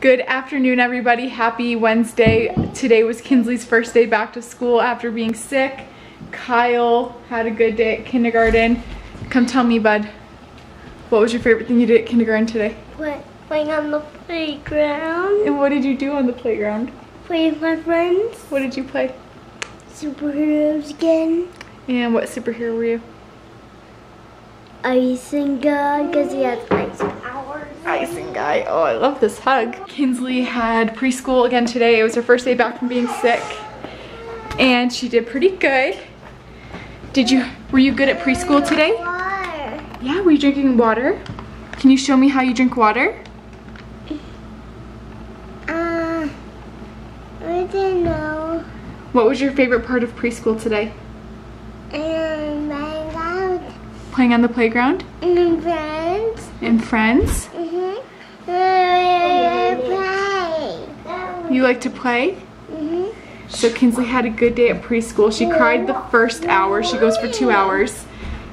Good afternoon, everybody. Happy Wednesday. Today was Kinsley's first day back to school after being sick. Kyle had a good day at kindergarten. Come tell me, bud. What was your favorite thing you did at kindergarten today? Play, playing on the playground. And what did you do on the playground? Playing with my friends. What did you play? Superheroes again. And what superhero were you? Icing guy because he has ice. Icing guy. Oh, I love this hug. Kinsley had preschool again today. It was her first day back from being sick. And she did pretty good. Did you, were you good at preschool today? Water. Yeah, were you drinking water? Can you show me how you drink water? Uh, I don't know. What was your favorite part of preschool today? And my. Playing on the playground? And friends. And friends? Mm-hmm. play. You like to play? Mm-hmm. So Kinsley had a good day at preschool. She cried the first hour. She goes for two hours.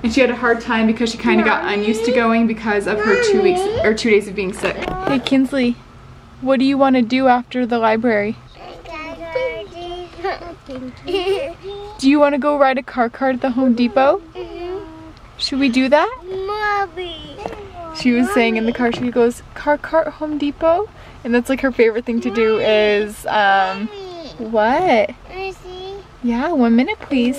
And she had a hard time because she kind of got unused to going because of her two weeks or two days of being sick. Hey Kinsley, what do you want to do after the library? Do you want to go ride a car cart at the Home Depot? Should we do that? Mommy. She was saying in the car, she goes, car cart Home Depot? And that's like her favorite thing to do is, um, what? Yeah, one minute please.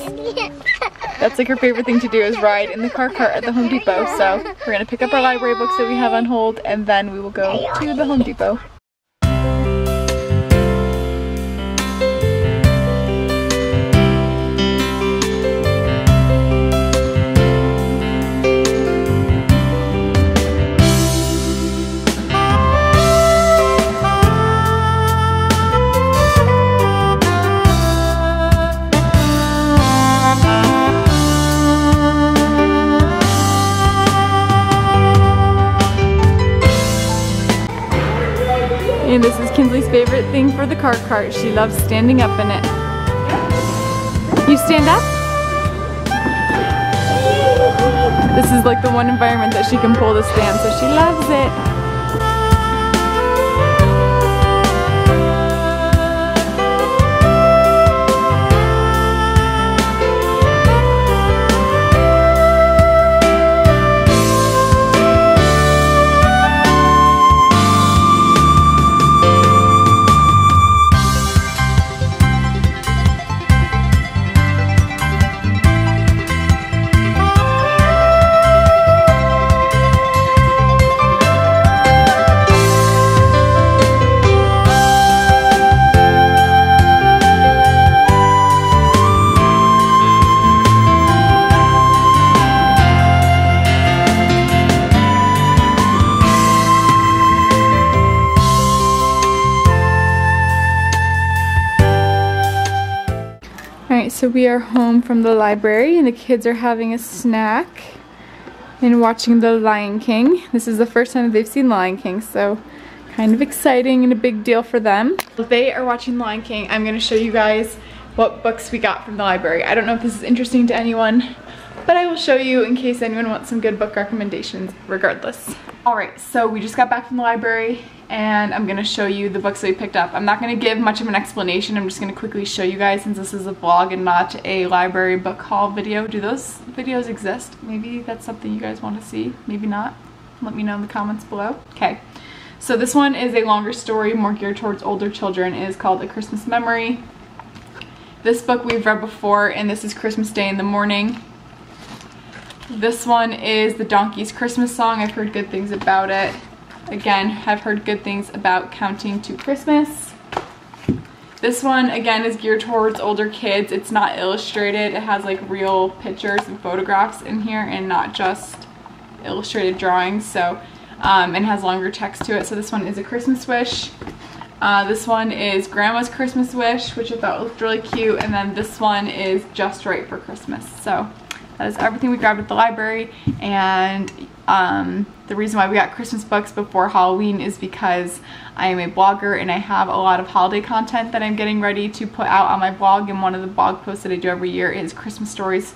That's like her favorite thing to do is ride in the car cart at the Home Depot. So we're gonna pick up our library books that we have on hold and then we will go to the Home Depot. And this is Kinsley's favorite thing for the car cart. She loves standing up in it. You stand up? This is like the one environment that she can pull to stand, so she loves it. So we are home from the library and the kids are having a snack and watching The Lion King. This is the first time they've seen Lion King, so kind of exciting and a big deal for them. They are watching Lion King. I'm going to show you guys what books we got from the library. I don't know if this is interesting to anyone, but I will show you in case anyone wants some good book recommendations regardless. Alright, so we just got back from the library and I'm gonna show you the books that we picked up. I'm not gonna give much of an explanation, I'm just gonna quickly show you guys since this is a vlog and not a library book haul video. Do those videos exist? Maybe that's something you guys wanna see, maybe not. Let me know in the comments below. Okay, so this one is a longer story, more geared towards older children. It is called A Christmas Memory. This book we've read before and this is Christmas Day in the Morning. This one is The Donkey's Christmas Song. I've heard good things about it. Again, I've heard good things about Counting to Christmas. This one, again, is geared towards older kids. It's not illustrated. It has like real pictures and photographs in here and not just illustrated drawings. So, um, and has longer text to it. So this one is A Christmas Wish. Uh, this one is Grandma's Christmas Wish, which I thought looked really cute. And then this one is Just Right for Christmas. So that is everything we grabbed at the library. And um, the reason why we got Christmas books before Halloween is because I am a blogger and I have a lot of holiday content that I'm getting ready to put out on my blog. And one of the blog posts that I do every year is Christmas stories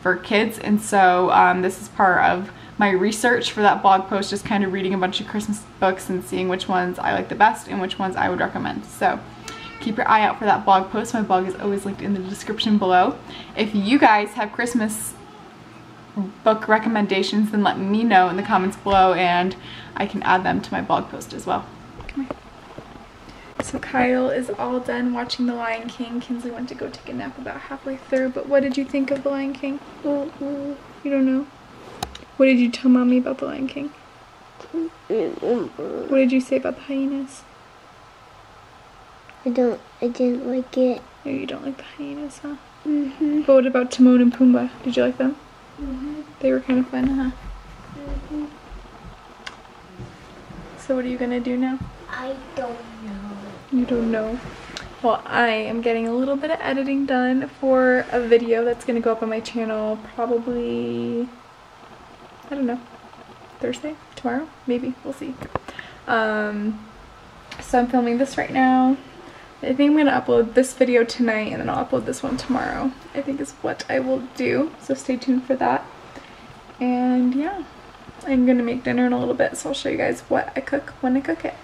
for kids. And so um, this is part of my research for that blog post, just kind of reading a bunch of Christmas books and seeing which ones I like the best and which ones I would recommend. So keep your eye out for that blog post. My blog is always linked in the description below. If you guys have Christmas book recommendations, then let me know in the comments below and I can add them to my blog post as well. So Kyle is all done watching The Lion King. Kinsley went to go take a nap about halfway through, but what did you think of The Lion King? You don't know? What did you tell mommy about The Lion King? What did you say about the hyenas? I don't, I didn't like it. No, you don't like the hyenas, huh? Mm-hmm. But what about Timon and Pumbaa? Did you like them? Mm-hmm. They were kind of fun, huh? Mm-hmm. So what are you gonna do now? I don't know. You don't know. Well, I am getting a little bit of editing done for a video that's gonna go up on my channel probably, I don't know, Thursday, tomorrow, maybe, we'll see. Um, so I'm filming this right now. I think I'm gonna upload this video tonight and then I'll upload this one tomorrow. I think is what I will do, so stay tuned for that. And yeah, I'm gonna make dinner in a little bit, so I'll show you guys what I cook when I cook it.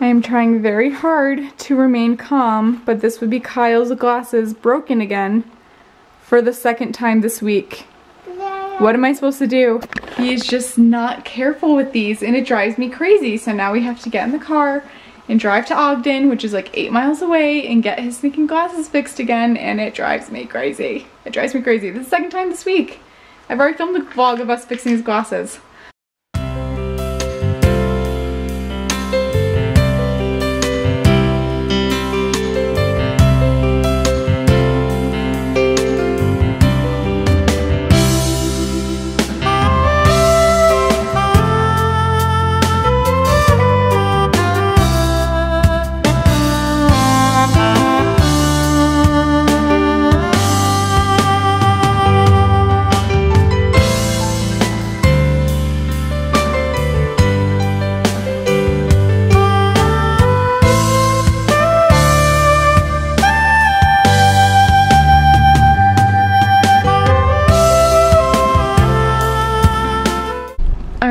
I am trying very hard to remain calm, but this would be Kyle's glasses broken again for the second time this week. What am I supposed to do? He is just not careful with these and it drives me crazy. So now we have to get in the car and drive to Ogden, which is like eight miles away, and get his sneaking glasses fixed again, and it drives me crazy. It drives me crazy. This is the second time this week. I've already filmed a vlog of us fixing his glasses.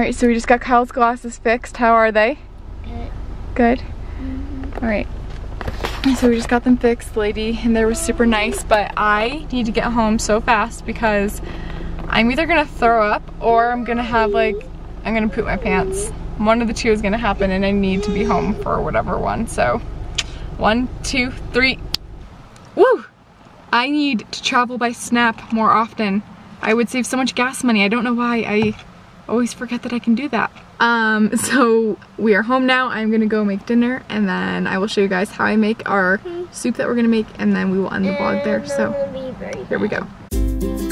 Alright, so we just got Kyle's glasses fixed. How are they? Good. Mm-hmm. Alright. So we just got them fixed. Lady in there was super nice, but I need to get home so fast because I'm either gonna throw up or I'm gonna have like, I'm gonna poop my pants. One of the two is gonna happen and I need to be home for whatever one. So one, two, three. Woo! I need to travel by Snap more often. I would save so much gas money. I don't know why I always forget that I can do that. Um, so we are home now. I'm gonna go make dinner and then I will show you guys how I make our soup that we're gonna make and then we will end the vlog there. So here we go.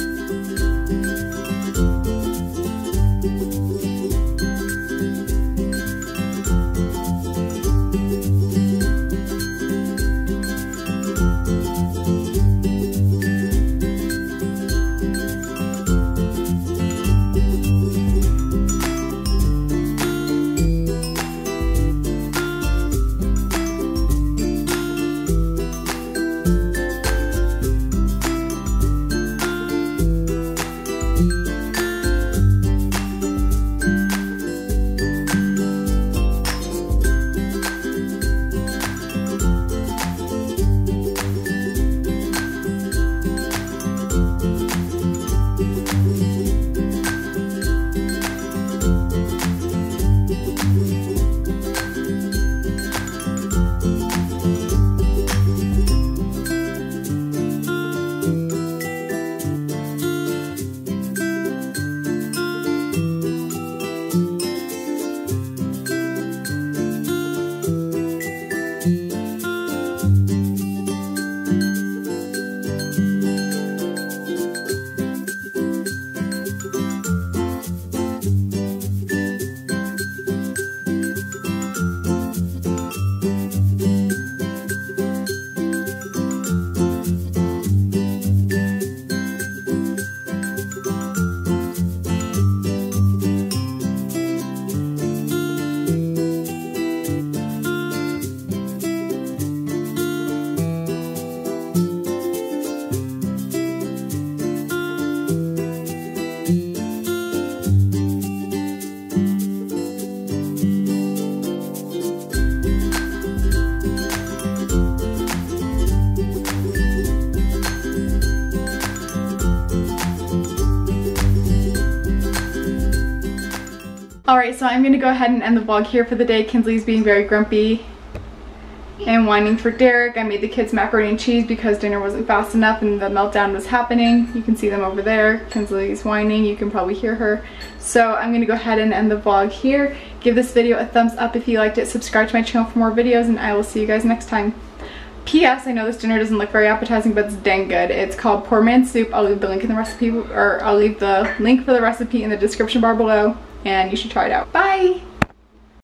Alright, so I'm gonna go ahead and end the vlog here for the day. Kinsley's being very grumpy and whining for Derek. I made the kids macaroni and cheese because dinner wasn't fast enough and the meltdown was happening. You can see them over there. Kinsley's whining. You can probably hear her. So I'm gonna go ahead and end the vlog here. Give this video a thumbs up if you liked it. Subscribe to my channel for more videos and I will see you guys next time. P.S. I know this dinner doesn't look very appetizing, but it's dang good. It's called poor man's soup. I'll leave the link in the recipe, or I'll leave the link for the recipe in the description bar below, and you should try it out. Bye!